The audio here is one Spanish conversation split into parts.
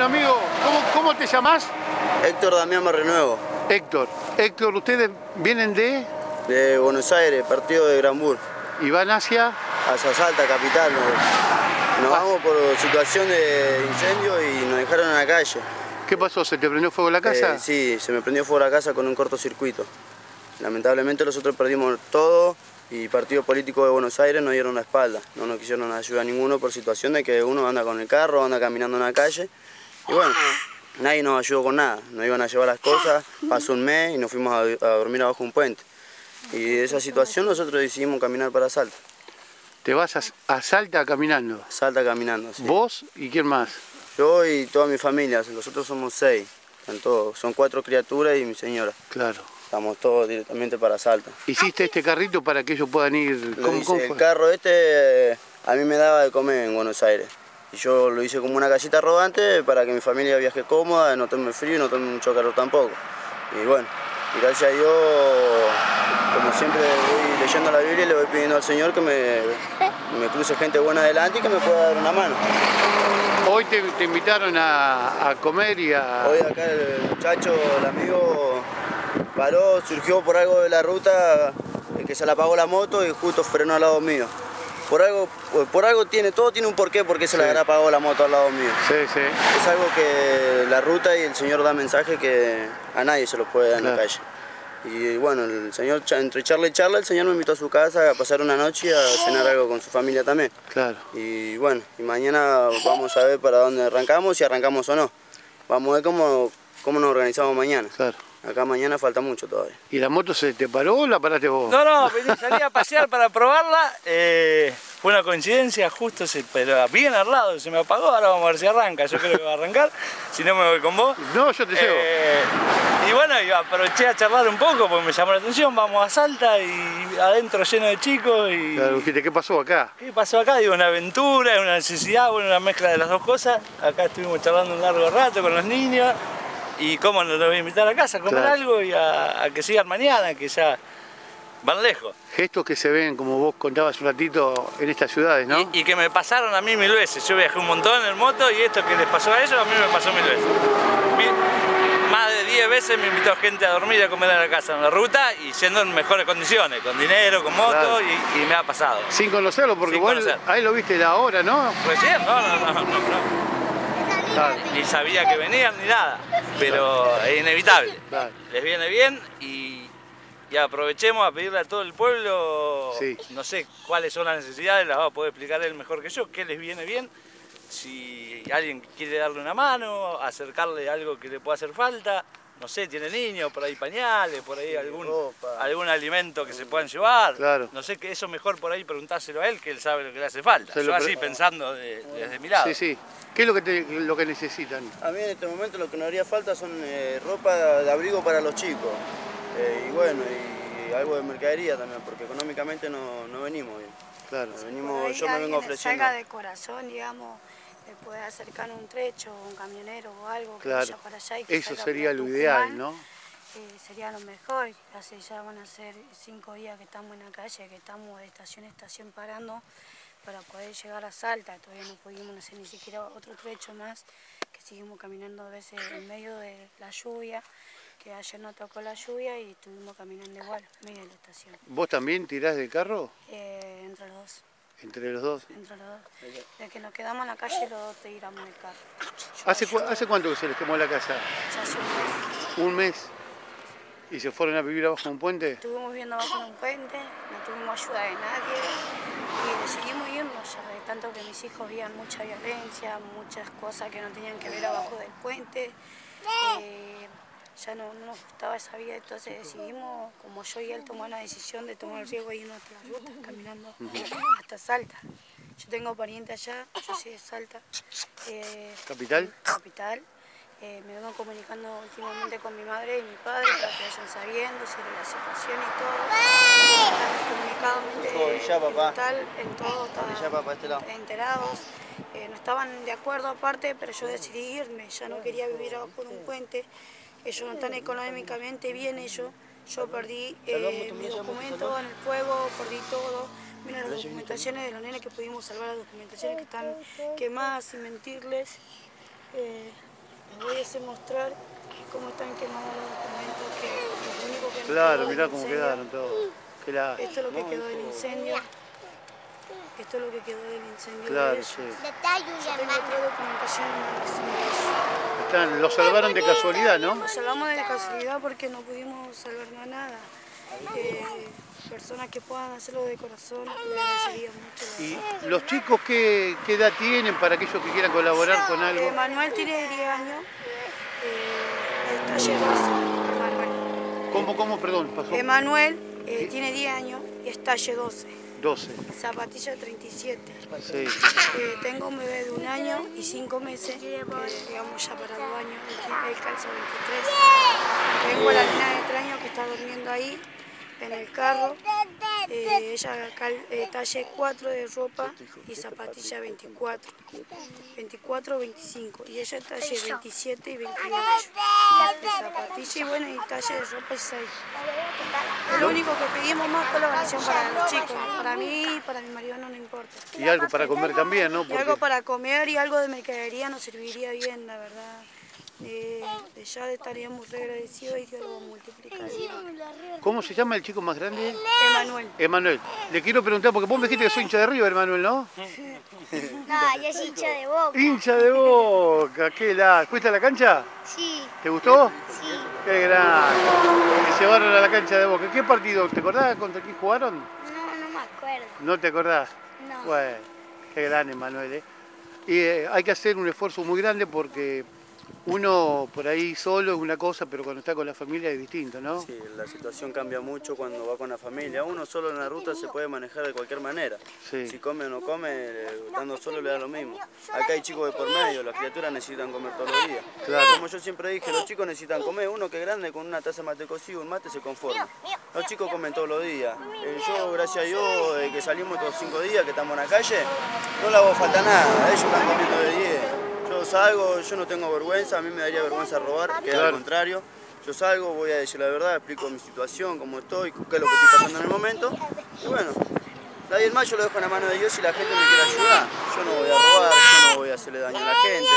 Bueno, amigo, ¿cómo, cómo te llamas? Héctor Damián Renuevo, Héctor. Héctor, ¿ustedes vienen de de Buenos Aires, partido de Granbur, y van hacia? hacia Salta, capital. Nos, nos vamos por situación de incendio y nos dejaron en la calle. ¿Qué pasó? ¿Se te prendió fuego la casa? Eh, sí, se me prendió fuego la casa con un cortocircuito. Lamentablemente nosotros perdimos todo y Partido Político de Buenos Aires nos dieron la espalda. No nos quisieron ayudar a ninguno por situación de que uno anda con el carro, anda caminando en la calle. Y bueno, nadie nos ayudó con nada. Nos iban a llevar las cosas, pasó un mes y nos fuimos a, a dormir abajo de un puente. Y de esa situación nosotros decidimos caminar para Salta. Te vas a, a Salta caminando. Salta caminando, sí. ¿Vos y quién más? Yo y toda mi familia, nosotros somos seis. Todos, son cuatro criaturas y mi señora. Claro. Estamos todos directamente para Salta. ¿Hiciste este carrito para que ellos puedan ir? ¿Cómo, hice- cómo el carro este eh, a mí me daba de comer en Buenos Aires. Y yo lo hice como una casita rodante para que mi familia viaje cómoda, no tome frío y no tome mucho calor tampoco. Y bueno, y gracias a Dios, como siempre voy leyendo la Biblia, le voy pidiendo al Señor que me, me cruce gente buena adelante y que me pueda dar una mano. Hoy te, te invitaron a, a comer y a... Hoy acá el muchacho, el amigo, paró, surgió por algo de la ruta, eh, que se le apagó la moto y justo frenó al lado mío. Por algo, por algo tiene, todo tiene un porqué porque se le Sí. habrá apagado la moto al lado mío. Sí, sí. Es algo que la ruta y el señor da mensaje que a nadie se lo puede dar en la calle. Y bueno, el señor, entre charla y charla, el señor me invitó a su casa a pasar una noche y a cenar algo con su familia también. Claro. Y bueno, y mañana vamos a ver para dónde arrancamos, si arrancamos o no. Vamos a ver cómo, cómo nos organizamos mañana. Claro. Acá mañana falta mucho todavía. ¿Y la moto se te paró o la paraste vos? No, no, vení, salí a pasear para probarla. eh, fue una coincidencia, justo, se, pero bien al lado, se me apagó. Ahora vamos a ver si arranca. Yo creo que va a arrancar. Si no, me voy con vos. No, yo te llevo. Eh, y bueno, yo aproveché a charlar un poco porque me llamó la atención. Vamos a Salta y adentro lleno de chicos. Y, Claro, dijiste, ¿qué pasó acá? ¿Qué pasó acá? Digo, una aventura, una necesidad, bueno, una mezcla de las dos cosas. Acá estuvimos charlando un largo rato con los niños. Y cómo nos los voy a invitar a casa a comer Claro. algo y a, a que sigan mañana, que ya van lejos. Gestos que se ven, como vos contabas un ratito, en estas ciudades, ¿no? Y, y que me pasaron a mí mil veces. Yo viajé un montón en moto y esto que les pasó a ellos, a mí me pasó mil veces. Mi- más de 10 veces me invitó gente a dormir y a comer en la casa en la ruta y siendo en mejores condiciones, con dinero, con moto Claro. y, y me ha pasado. Sin conocerlo, porque Sin vos conocer. ahí lo viste la hora, ¿no? Recién, no, no, no, no, no. Claro. Ni sabía que venían ni nada, pero es inevitable. Claro. Les viene bien y, y aprovechemos a pedirle a todo el pueblo, Sí. no sé cuáles son las necesidades, las va a poder explicar él mejor que yo, qué les viene bien. Si alguien quiere darle una mano, acercarle algo que le pueda hacer falta, no sé, tiene niños, por ahí pañales, por ahí algún, ropa. algún alimento que se puedan llevar. Claro. No sé, que eso mejor por ahí preguntárselo a él, que él sabe lo que le hace falta. Se lo Yo así pensando de- desde mi lado. Sí, sí. ¿Qué es lo que, te- lo que necesitan? A mí en este momento lo que nos haría falta son eh, ropa de abrigo para los chicos. Eh, y bueno, y algo de mercadería también, porque económicamente no, no venimos bien. Claro. Venimos, yo me vengo ofreciendo. salga de corazón, digamos, le puede acercar un trecho, un camionero o algo que Claro. vaya para allá y que Eso sería lo ideal, ¿no? eh, sería lo mejor. Hace ya van a ser cinco días que estamos en la calle, que estamos de estación a estación parando para poder llegar a Salta. Todavía no pudimos hacer ni siquiera otro trecho más, que seguimos caminando a veces en medio de la lluvia, que ayer no tocó la lluvia y estuvimos caminando igual, medio de la estación. ¿Vos también tirás del carro? Eh, entre los dos. Entre los dos. Entre los dos. De que nos quedamos en la calle, los dos tiramos el carro. Yo- ¿Hace, cu- yo- ¿Hace cuánto que se les quemó la casa? ya hace un mes. ¿Un mes? ¿Y se fueron a vivir abajo de un puente? Estuvimos viendo abajo de un puente, no tuvimos ayuda de nadie y decidimos irnos, ya de tanto que mis hijos veían mucha violencia, muchas cosas que no tenían que ver abajo del puente. Eh, ya no, no nos gustaba esa vida, entonces decidimos, como yo y él, tomar la decisión de tomar el riesgo de irnos hasta la ruta, caminando hasta Salta. Yo tengo pariente allá, yo soy de Salta. eh, ¿Capital? capital. Eh, me vengo comunicando últimamente con mi madre y mi padre para que vayan sabiendo sobre la situación y todo. Están y papá. en tal, en todo, estaban Y este enterados. Eh, no estaban de acuerdo aparte, pero yo decidí irme. Ya no quería vivir abajo de un puente. Ellos no están económicamente bien, ellos. Yo perdí eh, mis documentos en el fuego, perdí todo. Miren las documentaciones de los nenes que pudimos salvar, las documentaciones que están quemadas, sin mentirles. Eh, les voy a hacer mostrar cómo están quemados los documentos, que Claro, mirá cómo incendio. quedaron todos. Esto es lo que quedó del incendio. Esto es lo que quedó del incendio. de Claro, ellos. sí. Yo tengo otra documentación el. Están, lo salvaron de casualidad, ¿no? Nos salvamos de casualidad porque no pudimos salvar más nada. Eh, personas que puedan hacerlo de corazón, le agradecería mucho. ¿Y los chicos qué, qué edad tienen para aquellos que quieran colaborar con Eh, algo? Manuel tiene 10 años, eh, está llegando Emanuel. ¿Cómo, cómo, perdón, pasó? Emanuel eh, tiene 10 años y está 12. 12. Zapatilla 37. Sí. Eh, tengo un bebé de un año y cinco meses, que digamos ya para dos años, él, él calza 23. Tengo a la nena de tres años que está durmiendo ahí, en el carro. Eh, ella eh, talle 4 de ropa y zapatilla 24. 24 25. Y ella talle 27 y 28 de zapatilla y bueno, y talle de ropa 6. Lo único que pedimos más colaboración para los chicos. Para mí y para mi marido no nos importa. Y algo para comer también, ¿no? Y algo para comer y algo de mercadería nos serviría bien, la verdad. Eh, de ya estaríamos re agradecidos y Dios lo va a multiplicar. ¿Cómo se llama el chico más grande? Emanuel. Emanuel. Le quiero preguntar, porque vos me dijiste que soy hincha de River, Emanuel, ¿no? No, yo soy hincha de boca. Hincha de boca, qué la. ¿Fuiste a la cancha? Sí, ¿Te gustó? sí. Qué grande. Me llevaron a la cancha de boca. ¿Qué partido? ¿Te acordás contra quién jugaron? No, no me acuerdo. ¿No te acordás? No. Bueno, qué grande, Manuel. ¿eh? Y eh, hay que hacer un esfuerzo muy grande porque uno por ahí solo es una cosa, pero cuando está con la familia es distinto, ¿no? Sí, la situación cambia mucho cuando va con la familia. Uno solo en la ruta se puede manejar de cualquier manera. Sí. Si come o no come, estando solo le da lo mismo. Acá hay chicos de por medio, las criaturas necesitan comer todos los días. Claro. Como yo siempre dije, los chicos necesitan comer. Uno que es grande con una taza de mate cocido, un mate se conforma. Los chicos comen todos los días. Eh, yo, gracias a Dios, eh, que salimos estos cinco días que estamos en la calle, no le hago falta nada. Ellos están comiendo de 10. Yo salgo, yo no tengo vergüenza, a mí me daría vergüenza robar, que es al Claro. contrario. Yo salgo, voy a decir la verdad, explico mi situación, cómo estoy, qué es lo que estoy pasando en el momento. Y bueno, de ahí en más yo lo dejo en la mano de Dios y la gente me quiere ayudar. Yo no voy a robar, yo no voy a hacerle daño a la gente.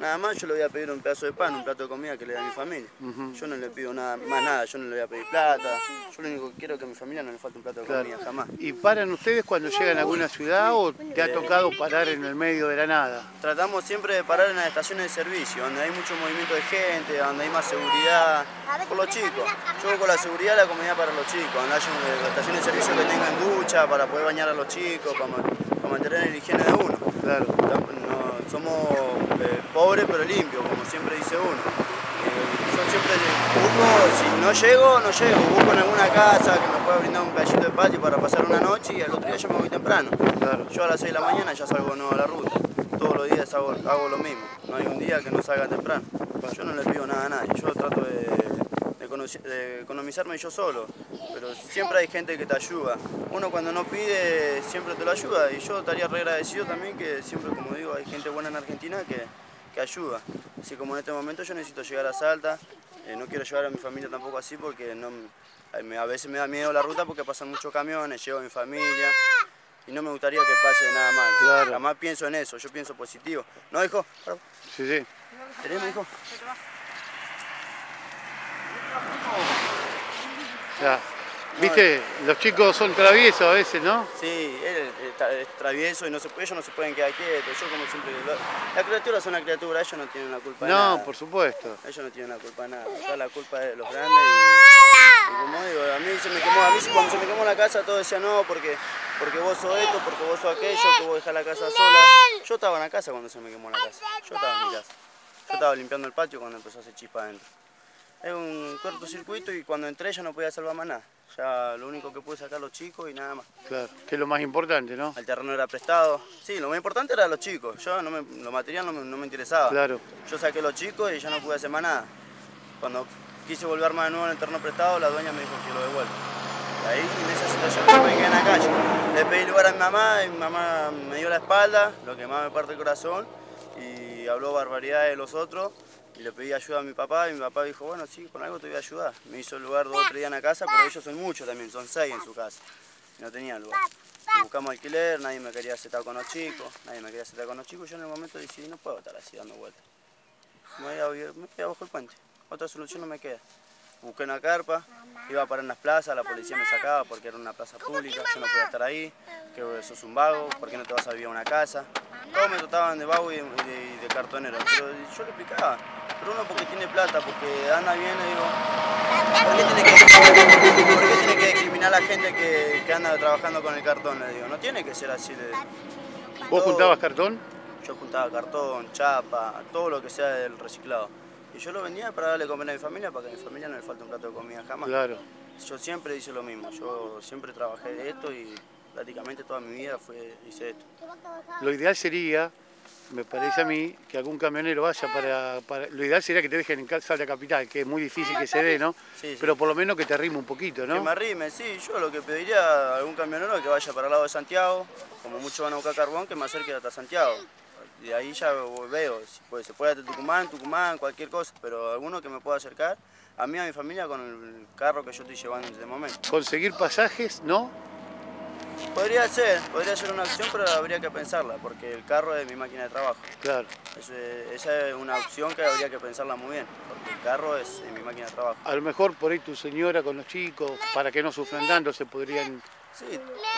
Nada más yo le voy a pedir un pedazo de pan, un plato de comida que le dé a mi familia. Yo no le pido nada, más nada, yo no le voy a pedir plata. Yo lo único que quiero es que a mi familia no le falte un plato de Claro. comida, jamás. ¿Y paran ustedes cuando llegan a alguna ciudad o te ha tocado parar en el medio de la nada? Tratamos siempre de parar en las estaciones de servicio, donde hay mucho movimiento de gente, donde hay más seguridad, por los chicos. Yo voy con la seguridad la comodidad para los chicos, donde haya eh, estaciones de servicio que tengan ducha para poder bañar a los chicos, para, ma- para mantener la higiene de uno. Claro. No- somos eh, pobres pero limpios, como siempre dice uno. Eh, yo siempre busco, si no llego, no llego, busco en alguna casa que me pueda brindar un pedacito de patio para pasar una noche y al otro día yo me voy temprano. Claro. Yo a las 6 de la mañana ya salgo nuevo a la ruta. Todos los días hago, hago lo mismo. No hay un día que no salga temprano. Yo no le pido nada a nadie. Yo trato de, de economizarme yo solo. Pero siempre hay gente que te ayuda. Uno cuando no pide siempre te lo ayuda. Y yo estaría re agradecido también que siempre, como digo, hay gente buena en Argentina que, que ayuda. Así como en este momento yo necesito llegar a Salta. Eh, no quiero llevar a mi familia tampoco así porque no, a veces me da miedo la ruta porque pasan muchos camiones, llevo a mi familia y no me gustaría que pase nada mal. Claro. Jamás pienso en eso, yo pienso positivo. ¿No, hijo? Sí, sí. ¿Tenemos, hijo? Ya. Viste, los chicos son traviesos a veces, ¿no? Sí, él es travieso y no se, ellos no se pueden quedar quietos. Yo como siempre... Las criaturas son las criaturas, ellos no tienen la culpa de nada. No, por supuesto. Ellos no tienen la culpa de nada. Acá la culpa de los grandes y, y como digo, a mí se me quemó, a mí cuando se me quemó la casa todos decían no, porque, porque vos sos esto, porque vos sos aquello, que vos dejás la casa sola. Yo estaba en la casa cuando se me quemó la casa. Yo estaba en mi casa. Yo estaba limpiando el patio cuando empezó a hacer chispa adentro. Es un cortocircuito y cuando entré ya no podía salvar más nada. Ya lo único que pude sacar los chicos y nada más. Claro, que es lo más importante, ¿no? El terreno era prestado. Sí, lo más importante era los chicos. Yo no me, lo material no me, no me interesaba. Claro. Yo saqué los chicos y ya no pude hacer más nada. Cuando quise volver más de nuevo en el terreno prestado, la dueña me dijo que lo devuelva. Y ahí, en esa situación, me quedé en la calle. Le pedí lugar a mi mamá y mi mamá me dio la espalda, lo que más me parte el corazón, y habló barbaridades de los otros. Y le pedí ayuda a mi papá y mi papá dijo, bueno, sí, con algo te voy a ayudar. Me hizo el lugar dos o tres días en la casa, pero ellos son muchos también, son seis en su casa. No tenían lugar. Buscamos alquiler, nadie me quería aceptar con los chicos, nadie me quería aceptar con los chicos. Yo en el momento decidí, no puedo estar así dando vueltas. me voy, a, me voy abajo el puente. Otra solución no me queda. Busqué una carpa, iba a parar en las plazas, la policía me sacaba porque era una plaza pública, yo no podía estar ahí, que sos un vago, ¿por qué no te vas a vivir a una casa? Todos me trataban de vago y de, y de cartonero, yo le explicaba, pero uno porque tiene plata, porque anda bien, le digo, ¿por qué tiene que, por qué tiene que discriminar a la gente que, que anda trabajando con el cartón? Le digo, no tiene que ser así. le. ¿Vos Todo- juntabas cartón? Yo juntaba cartón, chapa, todo lo que sea del reciclado. Y yo lo vendía para darle comer a mi familia, para que a mi familia no le falte un plato de comida jamás. Claro. Yo siempre hice lo mismo, yo siempre trabajé de esto y prácticamente toda mi vida fue, hice esto. Lo ideal sería, me parece a mí, que algún camionero vaya para, para- Lo ideal sería que te dejen en casa de la capital, que es muy difícil que se dé, ¿no? Sí, sí. Pero por lo menos que te arrime un poquito, Que ¿no? me arrime, sí, yo lo que pediría a algún camionero que vaya para el lado de Santiago, como muchos van a buscar carbón, que me acerque hasta Santiago. Y de ahí ya veo, si puede, se puede hasta Tucumán, Tucumán, cualquier cosa, pero alguno que me pueda acercar, a mí, a mi familia, con el carro que yo estoy llevando en este momento. Conseguir pasajes, ¿no? Podría ser, podría ser una opción, pero habría que pensarla, porque el carro es mi máquina de trabajo. Claro. Es- esa es una opción que habría que pensarla muy bien, porque el carro es mi máquina de trabajo. A lo mejor por ahí tu señora con los chicos, para que no sufran tanto, se podrían... Sí,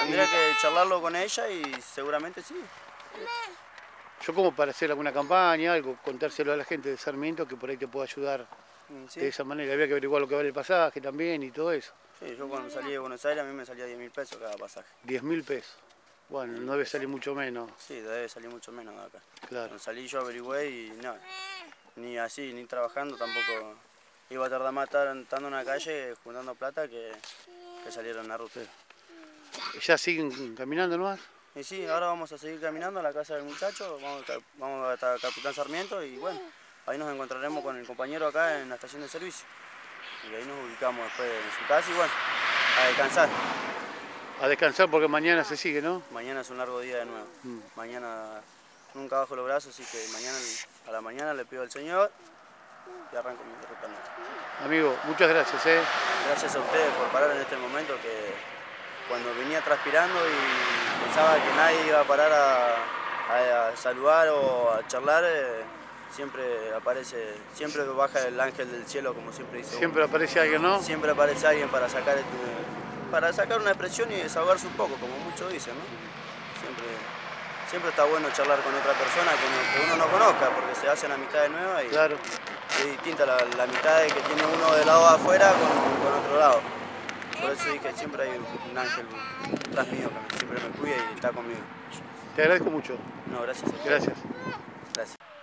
tendría que charlarlo con ella y seguramente sí. Yo como para hacer alguna campaña, algo, contárselo a la gente de Sarmiento que por ahí te pueda ayudar sí. de esa manera. Había que averiguar lo que vale el pasaje también y todo eso. Sí, yo cuando salí de Buenos Aires a mí me salía 10 mil pesos cada pasaje. 10 mil pesos. Bueno, no debe salir mucho menos, Sí, debe salir mucho menos de acá. claro. Cuando salí yo averigüé y no, ni así, ni trabajando tampoco. Iba a tardar más estando en la calle juntando plata que, que salir en la ruta. ¿Ya siguen caminando nomás? Y sí, ahora vamos a seguir caminando a la casa del muchacho, vamos, a- vamos hasta Capitán Sarmiento y bueno, ahí nos encontraremos con el compañero acá en la estación de servicio. Y ahí nos ubicamos después en su casa y bueno, a descansar. A descansar porque mañana se sigue, ¿no? Mañana es un largo día de nuevo. Mm. Mañana nunca bajo los brazos, así que mañana a la mañana le pido al Señor y arranco mi derrotamiento. Amigo, muchas gracias, ¿eh? Gracias a ustedes por parar en este momento que cuando venía transpirando y pensaba que nadie iba a parar a, a saludar o a charlar, eh, siempre aparece, siempre baja el ángel del cielo, como siempre dice. uno. Siempre aparece alguien, ¿no? Siempre aparece alguien para sacar, este- para sacar una expresión y desahogarse un poco, como muchos dicen, ¿no? Siempre, siempre está bueno charlar con otra persona que uno, que uno no conozca, porque se hacen amistades nuevas y Claro. es distinta la, la amistad que tiene uno del lado de afuera con, con otro lado. Por eso dije, siempre hay un, ángel tras mío que siempre me cuida y está conmigo. Te agradezco mucho. No, gracias a ustedes. Gracias. Gracias.